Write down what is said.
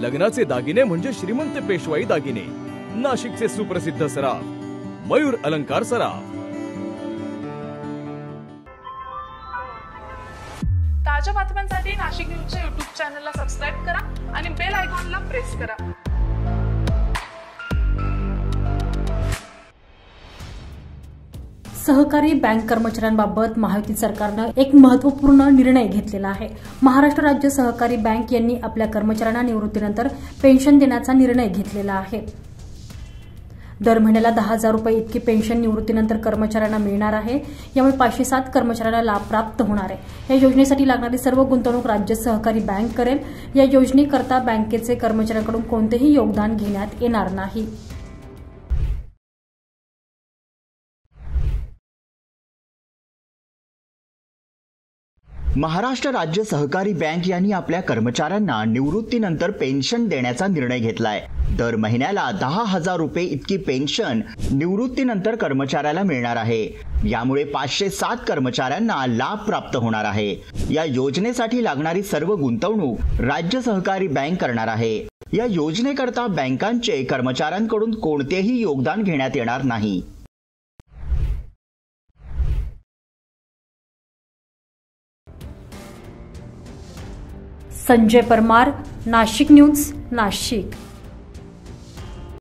लग्नाचे दागिने म्हणजे श्रीमंत पेशवाई दागिने. नाशिकचे सुप्रसिद्ध सराफ. मयूर अलंकार सराफ. ताज्या बातम्यांसाठी नाशिक न्यूजच्या युट्यूब चॅनलला सबस्क्राईब करा आणि बेल आयकॉनला प्रेस करा. सहकारी बँक कर्मचाऱ्यांबाबत महायुती सरकारनं एक महत्त्वपूर्ण निर्णय घेतलेला आहे. महाराष्ट्र राज्य सहकारी बँक यांनी आपल्या कर्मचाऱ्यांना निवृत्तीनंतर पेन्शन देण्याचा निर्णय घेतलेला आहे. दर महिन्याला दहा हजार रुपये इतकी पेन्शन निवृत्तीनंतर कर्मचाऱ्यांना मिळणार आहे. यामुळे पाचशे सात कर्मचाऱ्यांना लाभ प्राप्त होणार आहे. या योजनेसाठी लागणारी सर्व गुंतवणूक राज्य सहकारी बँक करेल. या योजनेकरता बँकेचे कर्मचाऱ्यांकडून कोणतेही योगदान घेण्यात येणार नाही. महाराष्ट्र राज्य सहकारी बँक यांनी आपल्या कर्मचाऱ्यांना निवृत्तीनंतर पेन्शन देण्याचा निर्णय घेतलाय. दर महिन्याला दहा हजार रुपये इतकी पेन्शन निवृत्तीनंतर कर्मचाऱ्याला मिळणार आहे. यामुळे पाचशे सात कर्मचाऱ्यांना लाभ प्राप्त होणार आहे. या योजनेसाठी लागणारी सर्व गुंतवणूक राज्य सहकारी बँक करणार आहे. या योजनेकरता बँकांचे कर्मचाऱ्यांकडून कोणतेही योगदान घेण्यात येणार नाही. संजय परमार नाशिक न्यूज नाशिक.